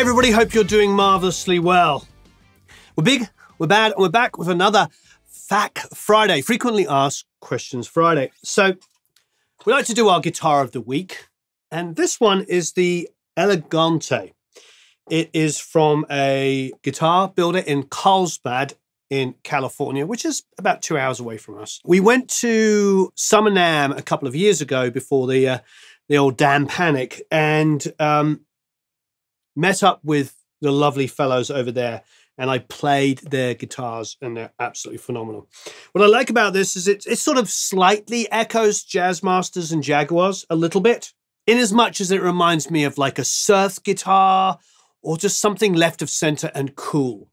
everybody. Hope you're doing marvelously well. We're big, we're bad, and we're back with another FAQ Friday, Frequently Asked Questions Friday. So, we like to do our guitar of the week, and this one is the Elegante. It is from a guitar builder in Carlsbad in California, which is about two hours away from us. We went to Summer NAMM a couple of years ago before the uh, the old damn panic, and um, met up with the lovely fellows over there and I played their guitars and they're absolutely phenomenal. What I like about this is it, it sort of slightly echoes Jazzmasters and Jaguars a little bit, in as much as it reminds me of like a Surf guitar or just something left of center and cool.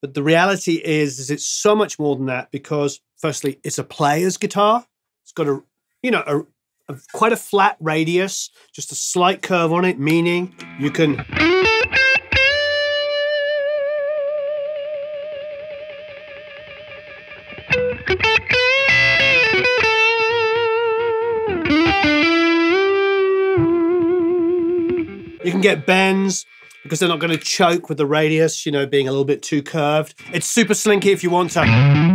But the reality is, is it's so much more than that because firstly, it's a player's guitar. It's got a, you know, a quite a flat radius, just a slight curve on it, meaning you can You can get bends because they're not going to choke with the radius, you know, being a little bit too curved. It's super slinky if you want to.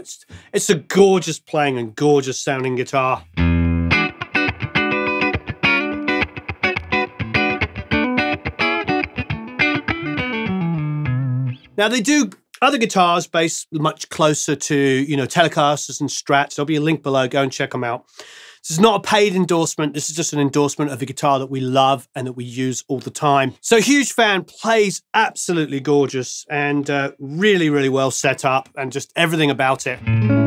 It's, it's a gorgeous playing and gorgeous sounding guitar. Now they do other guitars based much closer to, you know, Telecasters and Strats. There'll be a link below. Go and check them out. This is not a paid endorsement. This is just an endorsement of a guitar that we love and that we use all the time. So, huge fan, plays absolutely gorgeous and uh, really, really well set up and just everything about it.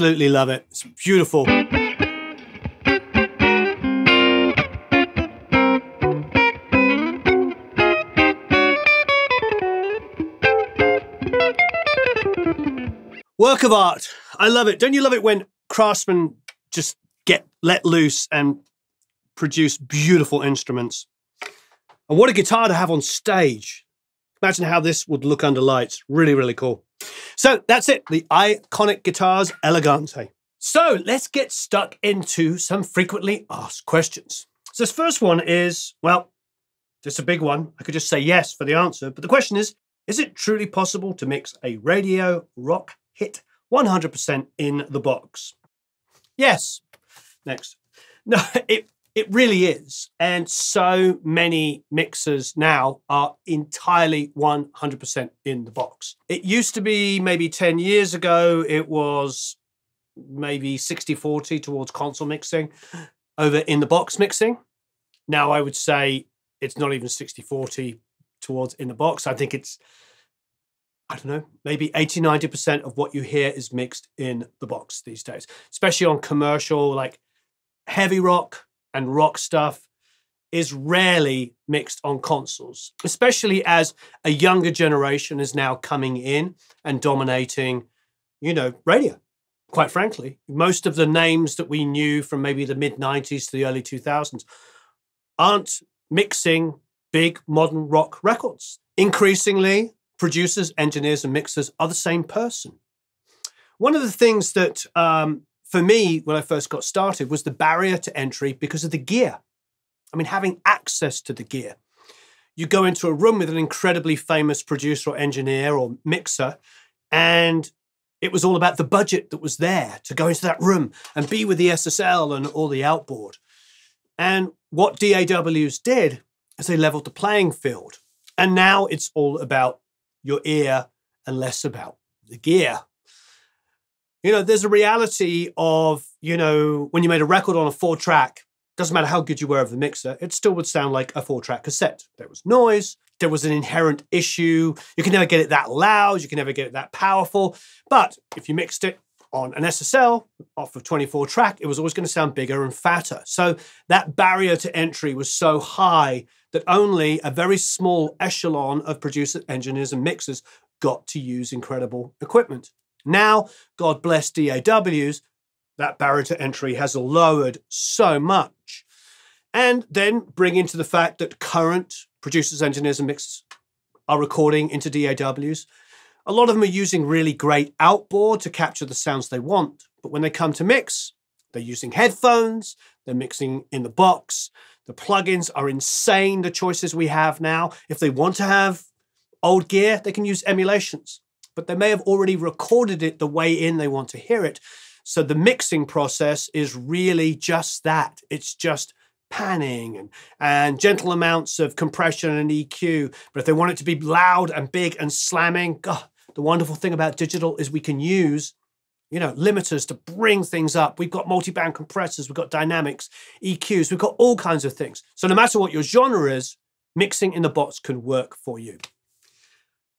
Absolutely love it. It's beautiful. Work of art. I love it. Don't you love it when craftsmen just get let loose and produce beautiful instruments? And what a guitar to have on stage. Imagine how this would look under lights. Really, really cool. So that's it, the iconic guitars elegante. So let's get stuck into some frequently asked questions. So this first one is, well, it's a big one. I could just say yes for the answer, but the question is, is it truly possible to mix a radio rock hit 100% in the box? Yes. Next. No, it it really is. And so many mixers now are entirely 100% in the box. It used to be maybe 10 years ago, it was maybe 60 40 towards console mixing over in the box mixing. Now I would say it's not even 60 40 towards in the box. I think it's, I don't know, maybe 80 90% of what you hear is mixed in the box these days, especially on commercial, like heavy rock and rock stuff is rarely mixed on consoles, especially as a younger generation is now coming in and dominating, you know, radio. Quite frankly, most of the names that we knew from maybe the mid 90s to the early 2000s aren't mixing big modern rock records. Increasingly, producers, engineers, and mixers are the same person. One of the things that um, for me, when I first got started, was the barrier to entry because of the gear. I mean, having access to the gear. You go into a room with an incredibly famous producer or engineer or mixer, and it was all about the budget that was there to go into that room and be with the SSL and all the outboard. And what DAWs did is they leveled the playing field. And now it's all about your ear and less about the gear. You know, there's a reality of, you know, when you made a record on a four track, doesn't matter how good you were of the mixer, it still would sound like a four track cassette. There was noise, there was an inherent issue. You can never get it that loud, you can never get it that powerful. But if you mixed it on an SSL off of 24 track, it was always going to sound bigger and fatter. So that barrier to entry was so high that only a very small echelon of producers, engineers, and mixers got to use incredible equipment. Now, God bless DAWs, that barrier to entry has lowered so much. And then bring into the fact that current producers, engineers, and mixers are recording into DAWs. A lot of them are using really great outboard to capture the sounds they want. But when they come to mix, they're using headphones, they're mixing in the box. The plugins are insane, the choices we have now. If they want to have old gear, they can use emulations, but they may have already recorded it the way in they want to hear it. So the mixing process is really just that. It's just panning and, and gentle amounts of compression and EQ. But if they want it to be loud and big and slamming, God, the wonderful thing about digital is we can use you know, limiters to bring things up. We've got multi-band compressors, we've got dynamics, EQs, we've got all kinds of things. So no matter what your genre is, mixing in the box can work for you.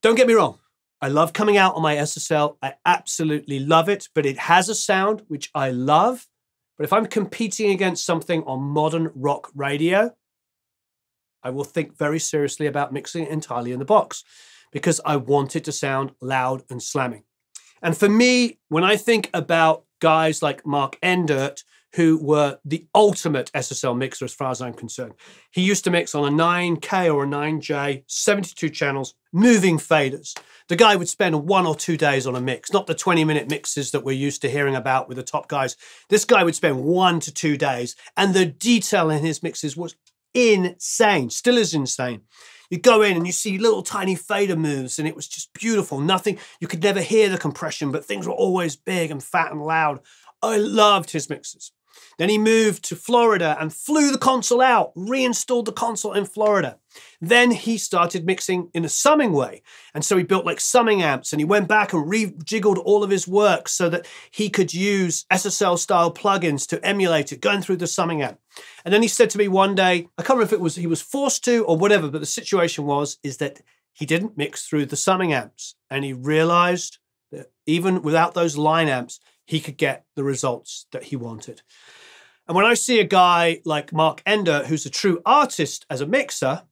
Don't get me wrong. I love coming out on my SSL. I absolutely love it, but it has a sound which I love. But if I'm competing against something on modern rock radio, I will think very seriously about mixing it entirely in the box because I want it to sound loud and slamming. And for me, when I think about guys like Mark Endert, who were the ultimate SSL mixer as far as I'm concerned. He used to mix on a 9K or a 9J, 72 channels, moving faders. The guy would spend one or two days on a mix, not the 20 minute mixes that we're used to hearing about with the top guys. This guy would spend one to two days, and the detail in his mixes was insane, still is insane. You go in and you see little tiny fader moves, and it was just beautiful. Nothing, you could never hear the compression, but things were always big and fat and loud. I loved his mixes. Then he moved to Florida and flew the console out, reinstalled the console in Florida. Then he started mixing in a summing way. And so he built like summing amps and he went back and rejiggled all of his work so that he could use SSL style plugins to emulate it, going through the summing amp. And then he said to me one day, I can't remember if it was he was forced to or whatever, but the situation was is that he didn't mix through the summing amps. And he realized that even without those line amps, he could get the results that he wanted. And when I see a guy like Mark Endert, who's a true artist as a mixer,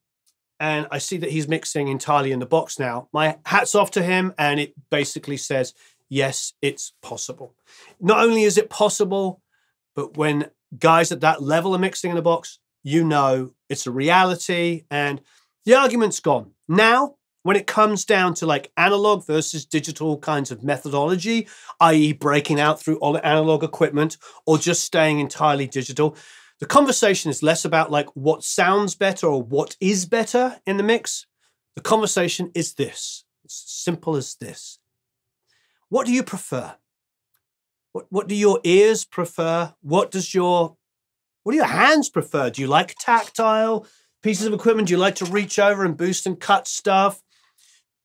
and I see that he's mixing entirely in the box now, my hat's off to him. And it basically says, yes, it's possible. Not only is it possible, but when guys at that level are mixing in the box, you know it's a reality and the argument's gone. Now, when it comes down to like analog versus digital kinds of methodology, i.e., breaking out through all analog equipment or just staying entirely digital, the conversation is less about like what sounds better or what is better in the mix. The conversation is this it's as simple as this. What do you prefer? What, what do your ears prefer? What does your what do your hands prefer? Do you like tactile pieces of equipment? Do you like to reach over and boost and cut stuff?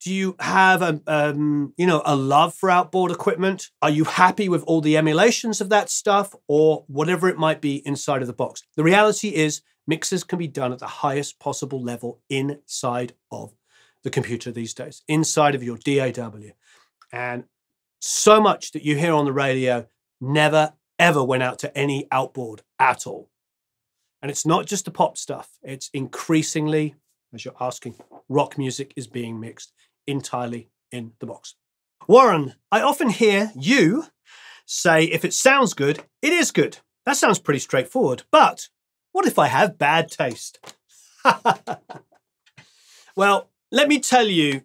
Do you have a um, you know a love for outboard equipment? Are you happy with all the emulations of that stuff or whatever it might be inside of the box? The reality is mixes can be done at the highest possible level inside of the computer these days, inside of your DAW. And so much that you hear on the radio never ever went out to any outboard at all. And it's not just the pop stuff, it's increasingly, as you're asking, rock music is being mixed entirely in the box. Warren, I often hear you say if it sounds good, it is good. That sounds pretty straightforward. But what if I have bad taste? well, let me tell you,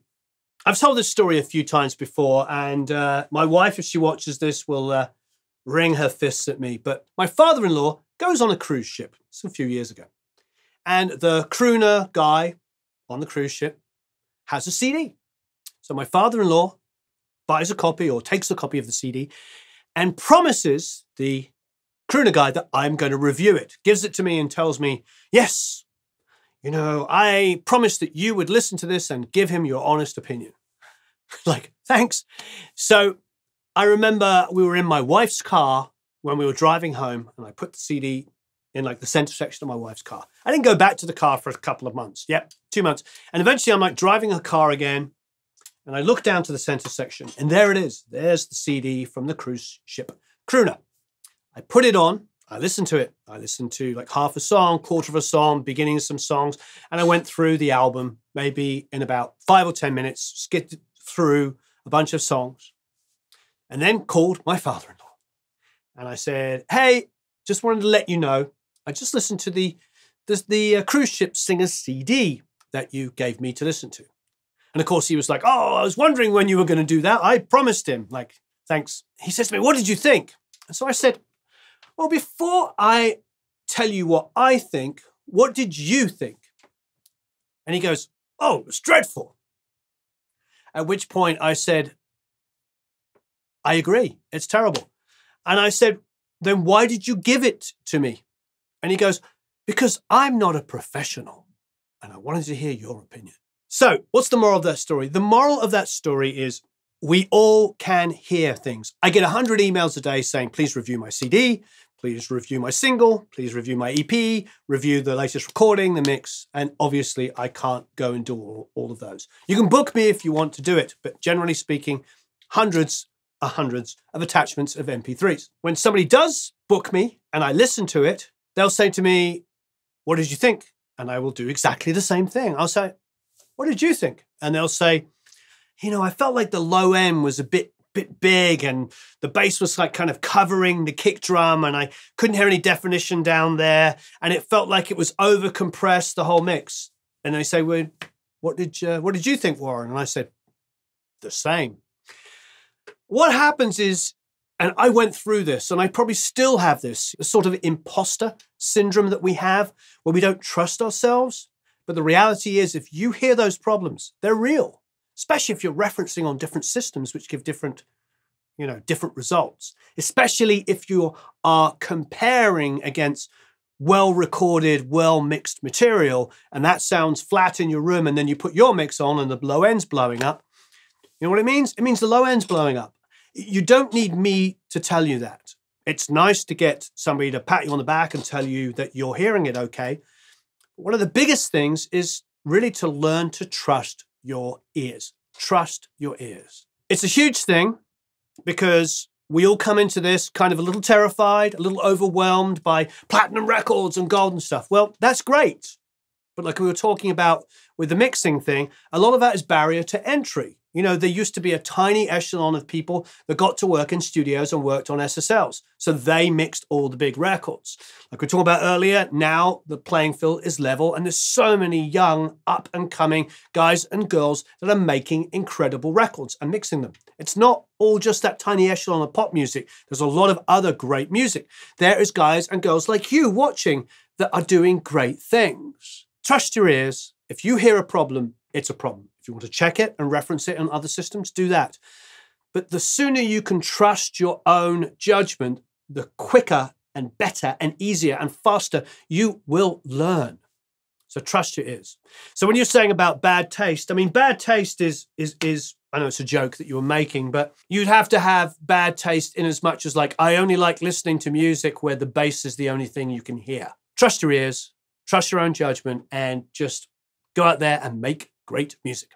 I've told this story a few times before, and uh, my wife, if she watches this, will uh, wring her fists at me. But my father in law goes on a cruise ship some few years ago. And the crooner guy on the cruise ship has a CD. So my father in law buys a copy or takes a copy of the CD and promises the crooner guy that I'm going to review it, gives it to me and tells me, yes, you know, I promised that you would listen to this and give him your honest opinion. like, thanks. So I remember we were in my wife's car when we were driving home, and I put the CD in like the center section of my wife's car. I didn't go back to the car for a couple of months. Yep, two months. And eventually I'm like driving a car again, and I look down to the center section, and there it is. There's the CD from the cruise ship Crooner. I put it on, I listened to it. I listened to like half a song, quarter of a song, beginning of some songs, and I went through the album maybe in about five or 10 minutes, skipped through a bunch of songs, and then called my father in law. And I said, Hey, just wanted to let you know, I just listened to the, the, the uh, cruise ship singers CD that you gave me to listen to. And of course, he was like, Oh, I was wondering when you were going to do that. I promised him, like, thanks. He says to me, What did you think? And so I said, well, before I tell you what I think, what did you think? And he goes, Oh, it's dreadful. At which point I said, I agree, it's terrible. And I said, Then why did you give it to me? And he goes, Because I'm not a professional. And I wanted to hear your opinion. So, what's the moral of that story? The moral of that story is we all can hear things. I get 100 emails a day saying, please review my CD, Please review my single, please review my EP, review the latest recording, the mix, and obviously I can't go and do all, all of those. You can book me if you want to do it, but generally speaking, hundreds are hundreds of attachments of MP3s. When somebody does book me and I listen to it, they'll say to me, What did you think? And I will do exactly the same thing. I'll say, What did you think? And they'll say, You know, I felt like the low end was a bit bit big and the bass was like kind of covering the kick drum and I couldn't hear any definition down there and it felt like it was over compressed the whole mix. And they say, "Well, what did you, what did you think, Warren?" And I said, "The same." What happens is and I went through this, and I probably still have this sort of imposter syndrome that we have where we don't trust ourselves. But the reality is, if you hear those problems, they're real especially if you're referencing on different systems which give different you know different results especially if you are comparing against well recorded well mixed material and that sounds flat in your room and then you put your mix on and the low end's blowing up. You know what it means? It means the low end's blowing up. You don't need me to tell you that. It's nice to get somebody to pat you on the back and tell you that you're hearing it okay one of the biggest things is really to learn to trust your ears. Trust your ears. It's a huge thing because we all come into this kind of a little terrified, a little overwhelmed by platinum records and gold and stuff. Well, that's great. But like we were talking about with the mixing thing, a lot of that is barrier to entry. You know, there used to be a tiny echelon of people that got to work in studios and worked on SSLs. So they mixed all the big records. Like we talked about earlier, now the playing field is level and there's so many young, up and coming guys and girls that are making incredible records and mixing them. It's not all just that tiny echelon of pop music. There's a lot of other great music. There is guys and girls like you watching that are doing great things. Trust your ears. If you hear a problem, it's a problem. You want to check it and reference it on other systems, do that. But the sooner you can trust your own judgment, the quicker and better and easier and faster you will learn. So trust your ears. So when you're saying about bad taste, I mean bad taste is is is I know it's a joke that you were making, but you'd have to have bad taste in as much as like I only like listening to music where the bass is the only thing you can hear. Trust your ears, trust your own judgment, and just go out there and make great music.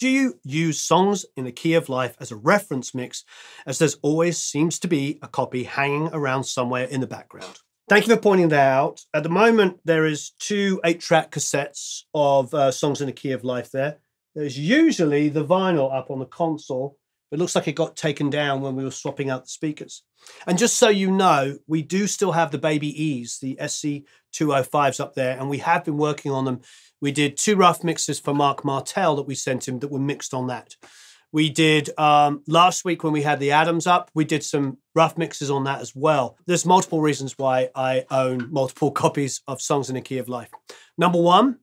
Do you use songs in the key of life as a reference mix, as there's always seems to be a copy hanging around somewhere in the background? Thank you for pointing that out. At the moment, there is two eight-track cassettes of uh, songs in the key of life there. There's usually the vinyl up on the console. It looks like it got taken down when we were swapping out the speakers. And just so you know, we do still have the Baby E's, the SC205s up there, and we have been working on them we did two rough mixes for Mark Martel that we sent him that were mixed on that. We did um, last week when we had the Adams up, we did some rough mixes on that as well. There's multiple reasons why I own multiple copies of Songs in the Key of Life. Number one,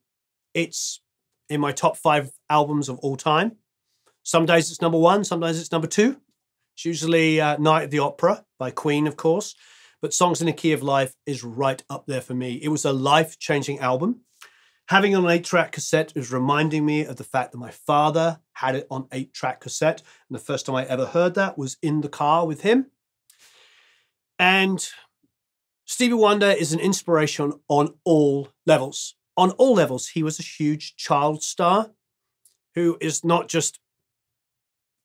it's in my top five albums of all time. Some days it's number one, sometimes it's number two. It's usually uh, Night of the Opera by Queen, of course. But Songs in the Key of Life is right up there for me. It was a life changing album. Having it on eight track cassette is reminding me of the fact that my father had it on eight track cassette. And the first time I ever heard that was in the car with him. And Stevie Wonder is an inspiration on all levels. On all levels, he was a huge child star who is not just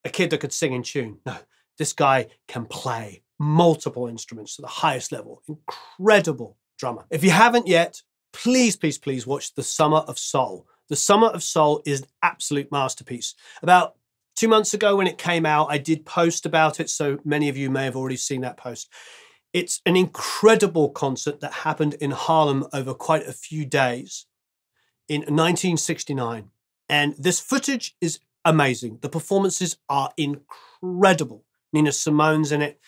a kid that could sing in tune. No, this guy can play multiple instruments to the highest level. Incredible drummer. If you haven't yet, please, please, please watch The Summer of Soul. The Summer of Soul is an absolute masterpiece. About two months ago when it came out, I did post about it, so many of you may have already seen that post. It's an incredible concert that happened in Harlem over quite a few days in 1969. And this footage is amazing. The performances are incredible. Nina Simone's in it,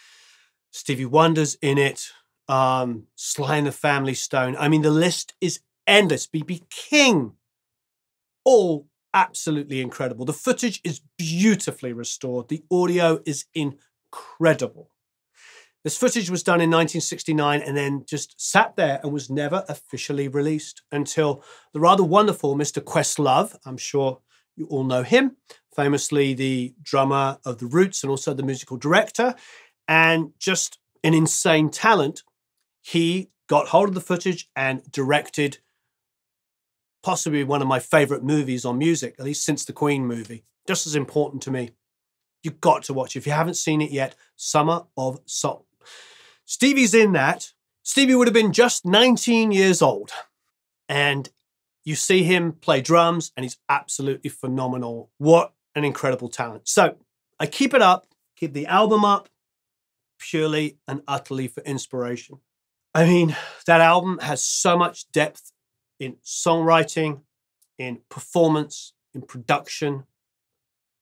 Stevie Wonder's in it, um, Sly and the Family Stone. I mean, the list is endless. BB King, all absolutely incredible. The footage is beautifully restored. The audio is incredible. This footage was done in 1969 and then just sat there and was never officially released until the rather wonderful Mr. Questlove, I'm sure you all know him, famously the drummer of The Roots and also the musical director, and just an insane talent. He got hold of the footage and directed possibly one of my favorite movies on music, at least since the Queen movie, just as important to me. You've got to watch. If you haven't seen it yet, Summer of Soul. Stevie's in that. Stevie would have been just 19 years old. And you see him play drums, and he's absolutely phenomenal. What an incredible talent. So I keep it up, keep the album up purely and utterly for inspiration. I mean, that album has so much depth in songwriting, in performance, in production.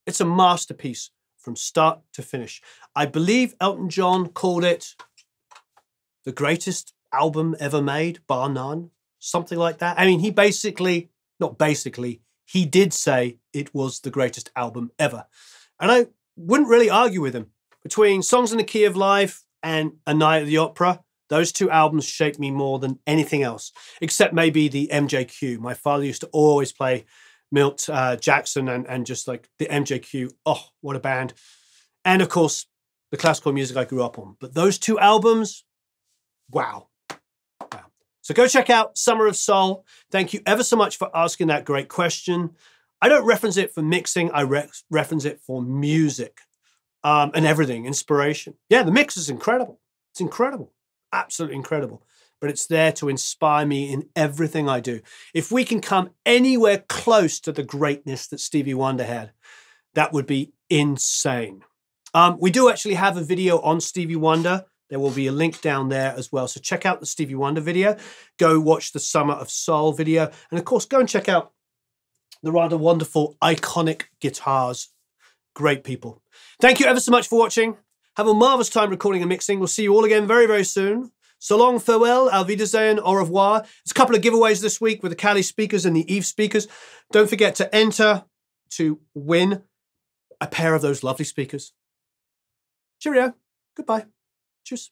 It's a masterpiece from start to finish. I believe Elton John called it the greatest album ever made, bar none, something like that. I mean, he basically, not basically, he did say it was the greatest album ever. And I wouldn't really argue with him. Between Songs in the Key of Life and A Night at the Opera, those two albums shaped me more than anything else, except maybe the MJQ. My father used to always play Milt uh, Jackson and, and just like the MJQ. Oh, what a band. And of course, the classical music I grew up on. But those two albums, wow. So go check out Summer of Soul. Thank you ever so much for asking that great question. I don't reference it for mixing, I re- reference it for music um, and everything, inspiration. Yeah, the mix is incredible. It's incredible, absolutely incredible. But it's there to inspire me in everything I do. If we can come anywhere close to the greatness that Stevie Wonder had, that would be insane. Um, we do actually have a video on Stevie Wonder. There will be a link down there as well. So check out the Stevie Wonder video. Go watch the Summer of Soul video. And of course, go and check out the rather wonderful, iconic guitars. Great people. Thank you ever so much for watching. Have a marvelous time recording and mixing. We'll see you all again very, very soon. So long, farewell, auf Wiedersehen, au revoir. There's a couple of giveaways this week with the Kali speakers and the Eve speakers. Don't forget to enter to win a pair of those lovely speakers. Cheerio. Goodbye. Tschüss.